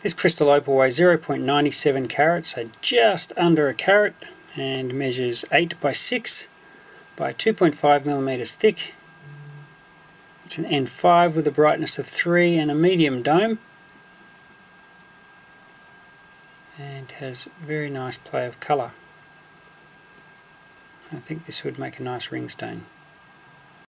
This crystal opal weighs 0.97 carats, so just under a carat, and measures 8 by 6 by 2.5 millimeters thick. It's an N5 with a brightness of 3 and a medium dome. And has very nice play of colour. I think this would make a nice ring stone.